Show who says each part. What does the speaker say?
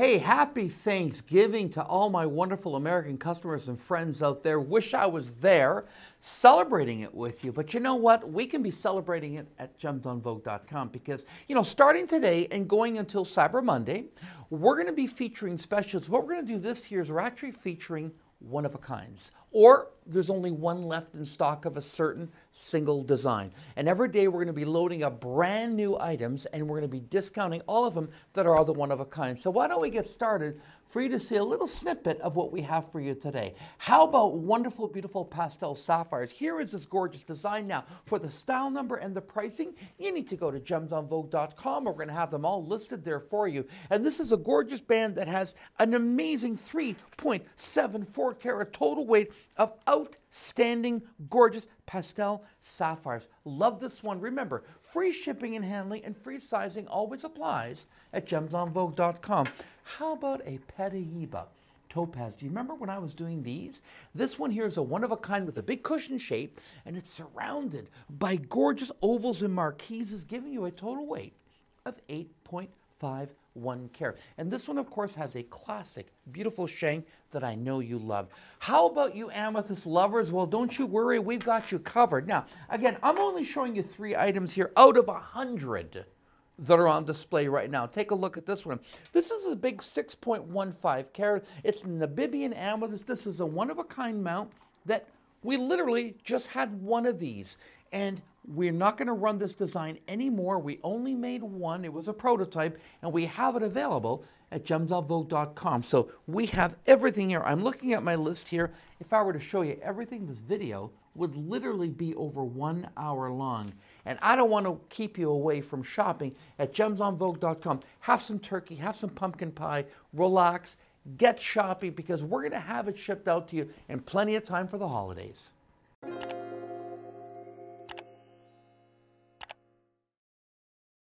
Speaker 1: Hey, happy Thanksgiving to all my wonderful American customers and friends out there. Wish I was there celebrating it with you. But you know what? We can be celebrating it at gemsenvogue.com because, you know, starting today and going until Cyber Monday, we're going to be featuring specials. What we're going to do this year is we're actually featuring one of a kinds. Or there's only one left in stock of a certain single design. And every day we're going to be loading up brand new items and we're going to be discounting all of them that are the one of a kind. So why don't we get started for you to see a little snippet of what we have for you today. How about wonderful, beautiful pastel sapphires? Here is this gorgeous design now. For the style number and the pricing, you need to go to gemsenvogue.com. We're going to have them all listed there for you. And this is a gorgeous band that has an amazing 3.74 carat total weight of outstanding, gorgeous pastel sapphires. Love this one. Remember, free shipping and handling and free sizing always applies at gemsenvogue.com. How about a Paraiba? topaz. Do you remember when I was doing these? This one here is a one of a kind with a big cushion shape and it's surrounded by gorgeous ovals and marquises giving you a total weight of 8.5 one carat. And this one, of course, has a classic, beautiful shank that I know you love. How about you amethyst lovers? Well, don't you worry, we've got you covered. Now, again, I'm only showing you three items here out of a hundred that are on display right now. Take a look at this one. This is a big 6.15 carat. It's Namibian amethyst. This is a one-of-a-kind mount that we literally just had one of these. And we're not going to run this design anymore. We only made one. It was a prototype, and we have it available at gemsenvogue.com. So we have everything here. I'm looking at my list here. If I were to show you everything, this video would literally be over one hour long. And I don't want to keep you away from shopping at gemsenvogue.com. Have some turkey, have some pumpkin pie, relax, get shopping because we're going to have it shipped out to you in plenty of time for the holidays.